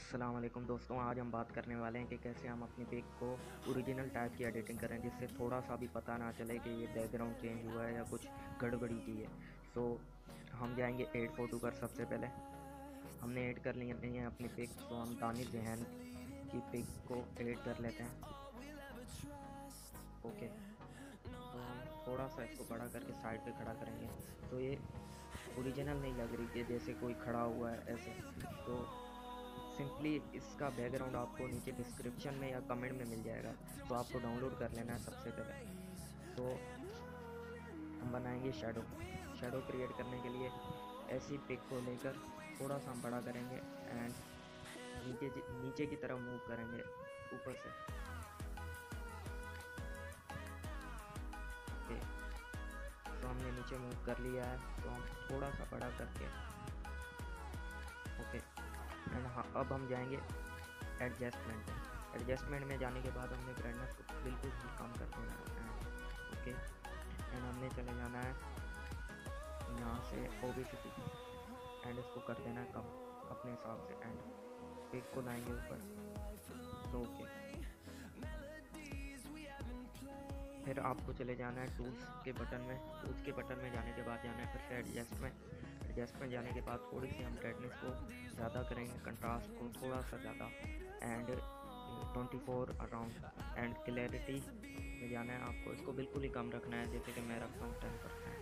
अस्सलाम वालेकुम दोस्तों, आज हम बात करने वाले हैं कि कैसे हम अपनी पिक को ओरिजिनल टाइप की एडिटिंग करें, जिससे थोड़ा सा भी पता ना चले कि ये बैकग्राउंड चेंज हुआ है या कुछ गड़बड़ी की है। सो हम जाएँगे एड फ़ोटो कर सबसे पहले। हमने ऐड कर लिया नहीं है अपनी पिक तो हम दानिश जहन की पिक को ऐड कर लेते हैं। ओके तो हम थोड़ा सा इसको बड़ा करके साइड पे खड़ा करेंगे। तो ये ओरिजिनल नहीं लग रही कि जैसे कोई खड़ा हुआ है ऐसे। तो सिंपली इसका बैकग्राउंड आपको नीचे डिस्क्रिप्शन में या कमेंट में मिल जाएगा। तो आपको डाउनलोड कर लेना है सबसे पहले। तो हम बनाएँगे शेडो शेडो क्रिएट करने के लिए ऐसी पिक को लेकर थोड़ा सा हम बड़ा करेंगे एंड नीचे नीचे की तरफ़ मूव करेंगे, ऊपर से। तो हमने नीचे मूव कर लिया है तो हम थोड़ा सा बड़ा करके एंड हाँ अब हम जाएँगे एडजस्टमेंट में एडजस्टमेंट में जाने के बाद हमने ब्राइटनेस को बिल्कुल ही कम कर देना है। ओके एंड हमने चले जाना है यहाँ से ओबिसिटी एंड इसको कर देना है कम, अपने हिसाब से। एंड पिक को लाएँगे ऊपर। तो ओके फिर आपको चले जाना है टूल्स के बटन में। टूल्स के बटन में जाने के बाद जाना है फिर से एडजस्ट में एडजस्ट में जाने के बाद थोड़ी सी हम ब्राइटनेस को ज़्यादा करेंगे कंट्रास्ट को थोड़ा सा ज़्यादा एंड 24 अराउंड एंड क्लैरिटी में जाना है आपको। इसको बिल्कुल ही कम रखना है, जैसे कि मैं रखता हूँ टेन परसेंट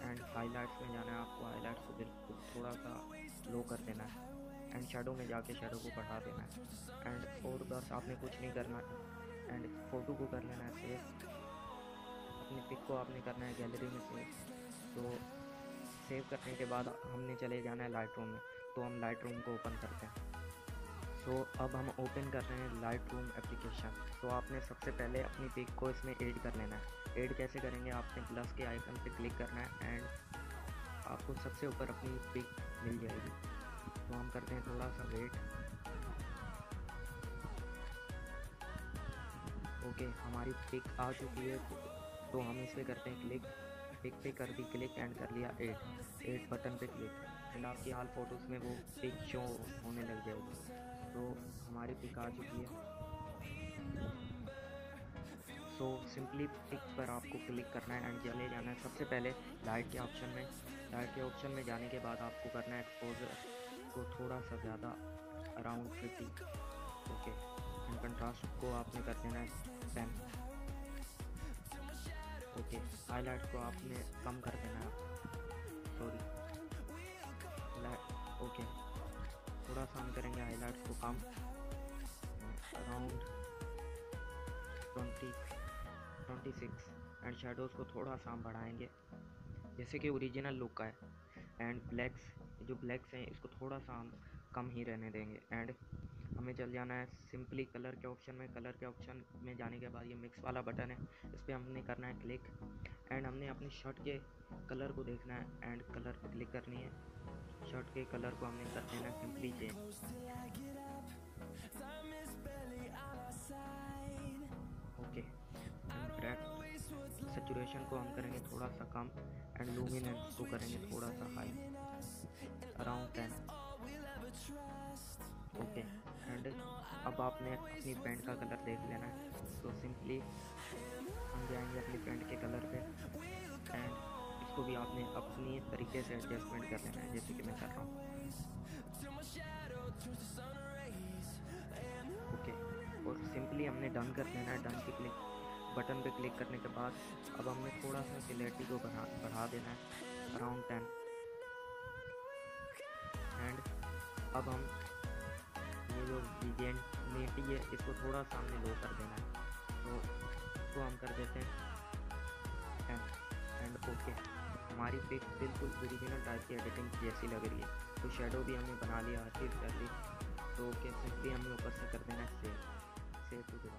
एंड हाईलाइट्स में जाना है आपको हाईलाइट्स को बिल्कुल थोड़ा सा लो कर देना है। एंड शेडो में जाके शेडो को बढ़ा देना है। एंड और बस आपने कुछ नहीं करना एंड फ़ोटो को कर लेना है सेव अपनी पिक को आपने करना है गैलरी में सेव तो सेव करने के बाद हमने चले जाना है लाइट रूम में। तो हम लाइट रूम को ओपन करते हैं। सो so, अब हम ओपन कर रहे हैं लाइट रूम एप्लीकेशन तो आपने सबसे पहले अपनी पिक को इसमें ऐड कर लेना है। ऐड कैसे करेंगे? आपने प्लस के आइकन पे क्लिक करना है एंड आपको सबसे ऊपर अपनी पिक मिल जाएगी। तो हम करते हैं थोड़ा सा वेट ओके हमारी पिक आ चुकी है। तो हम इस पर करते हैं क्लिक पिक पे कर दी क्लिक एंड कर लिया एट एट बटन पे क्लिक एंड आपकी हाल फ़ोटोज़ में वो पिक शो होने लग जाएगी। तो हमारी पिक आ चुकी है। सो सिंपली पिक पर आपको क्लिक करना है एंड चले जाना है। सबसे पहले लाइट के ऑप्शन में लाइट के ऑप्शन में जाने के बाद आपको करना है एक्सपोजर को थोड़ा सा ज़्यादा around fifty okay and contrast को आपने कर देना है। हाईलाइट को आपने कम कर देना सॉरी ओके थोड़ा सा हम करेंगे हाईलाइट्स को कम। Around twenty twenty six and shadows को थोड़ा सा हम बढ़ाएँगे। जैसे कि ओरिजिनल लुक का है। एंड ब्लैक्स जो ब्लैक्स हैं, इसको थोड़ा सा हम कम ही रहने देंगे। एंड हमें चल जाना है। सिंपली कलर के ऑप्शन में कलर के ऑप्शन में जाने के बाद ये मिक्स वाला बटन है। इस पर हमने करना है क्लिक एंड हमने अपनी शर्ट के कलर को देखना है एंड कलर पर क्लिक करनी है। शर्ट के कलर को हमने कर देना सिंपली चेंज ओके सेचुरेशन को हम करेंगे थोड़ा सा कम एंड लूमिनेंस को करेंगे थोड़ा सा हाई एंड अब आपने अपनी पेंट का कलर देख लेना। है तो सिंपली हम जाएँगे अपनी पेंट के कलर पे एंड इसको भी आपने अपनी तरीके से एडजस्टमेंट कर लेना है, जैसे कि मैं कर रहा हूँ। ओके और सिंपली हमने डन कर लेना है डन के क्लिक बटन पे क्लिक करने के बाद अब हमने थोड़ा सा क्लियरिटी को बढ़ा बढ़ा देना है अराउंड टेन एंड अब हम ये जो मेटी है इसको थोड़ा सामने लो कर देना है। तो इसको हम कर देते हैं। एंड ओके हमारी पिक बिल्कुल ओरिजिनल टाइप की एडिटिंग जैसी लग रही है। तो शेडो भी हमने बना लिया अच्छी कर ली। तो ओके भी हमने ऊपर से कर देना है। Save save to the